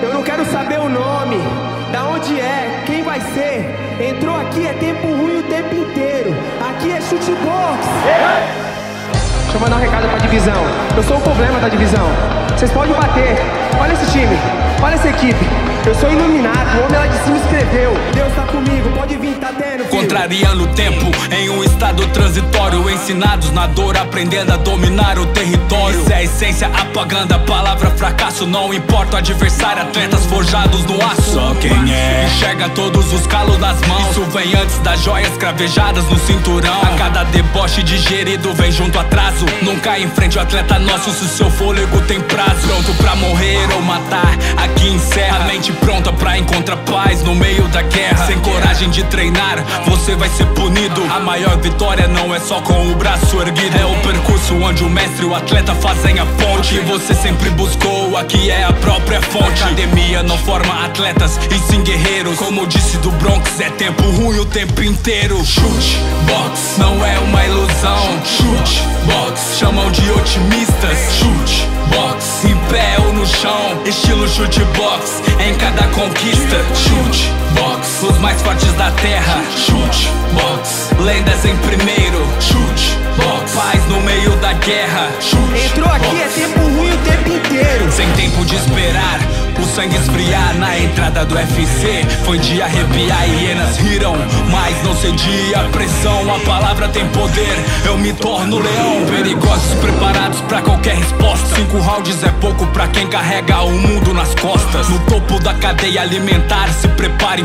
Eu não quero saber o nome, da onde é, quem vai ser. Entrou aqui é tempo ruim o tempo inteiro. Aqui é chute box. Deixa eu mandar um recado pra divisão. Eu sou o problema da divisão. Vocês podem bater. Olha esse time, olha essa equipe. Eu sou iluminado, o homem lá de cima escreveu. Deus tá comigo, pode vir, tá tendo. Filho. Contrariando o tempo, em um estado transitório. Ensinados na dor, aprendendo a dominar o território. Isso é a essência, apagando a palavra fracasso. Não importa o adversário, atletas forjados no aço. Só quem é, enxerga todos os calos das mãos. Isso vem antes das joias cravejadas no cinturão. A cada deboche digerido vem junto atraso. Nunca enfrente o atleta nosso se seu fôlego tem prazo. Pronto pra morrer ou matar, aqui encerra a mente pronta pra encontrar paz no meio da guerra. Sem coragem de treinar, você vai ser punido. A maior vitória não é só com o braço erguido. É o percurso onde o mestre e o atleta fazem a ponte. E você sempre buscou, aqui é a própria fonte. academia não forma atletas, e sim guerreiros. Como disse do Bronx, é tempo ruim o tempo inteiro. Chute, box, não é uma ilusão. Chute, box, chamam de otimistas. Chute, box, em pé ou no chão. Estilo chute box, em cada conquista. Chute, box, os mais fortes da terra. Chute, box, lendas em primeiro. Chute, box, paz no meio da guerra. Chute, tempo de esperar, o sangue esfriar na entrada do UFC. Foi de arrepiar, hienas riram, mas não cedi à pressão. A palavra tem poder, eu me torno leão. Perigosos preparados pra qualquer resposta. Cinco rounds é pouco pra quem carrega o mundo nas costas. No topo da cadeia alimentar, se prepare.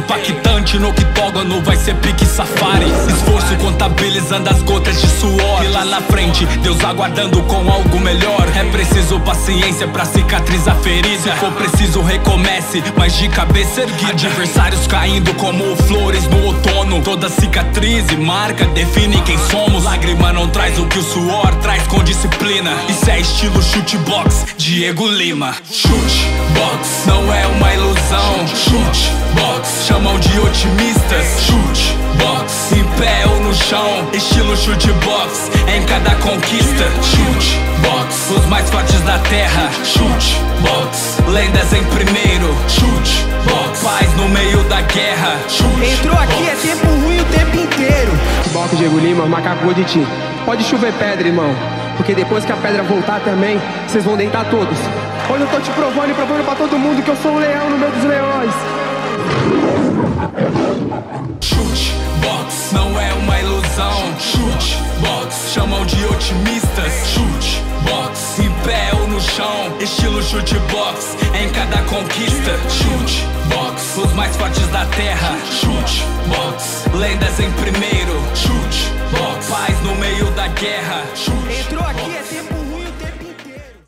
Impactante no octógono, vai ser pique safari. Esforço contabilizando as gotas de suor. E lá na frente, Deus aguardando com algo melhor. É preciso paciência pra cicatrizar ferida. Se for preciso, recomece, mas de cabeça erguida. Adversários caindo como flores no outono. Toda cicatriz e marca define quem somos. Lágrima não traz o que o suor traz com disciplina. Isso é estilo chute box, Diego Lima. Chute box, não é uma ilusão. Chute box, chamam de otimistas. Chute box, em pé ou no chão. Estilo chute box, em cada conquista. Chute box, os mais fortes da terra. Chute box, lendas em primeiro. Chute box, paz no meio da guerra. Chute Entrou aqui é tempo ruim o tempo inteiro. Boca Diego Lima, macaco de ti. Pode chover pedra, irmão. Porque depois que a pedra voltar também, vocês vão deitar todos. Hoje eu tô te provando e provando pra todo mundo que eu sou um leão no meio dos leões. Chute box, não é uma ilusão. Chute box, chamam de otimistas. Chute box, em pé ou no chão. Estilo chute box, em cada conquista. Chute box, os mais fortes da terra. Chute box, lendas em primeiro. Chute box, paz no meio da guerra. Chute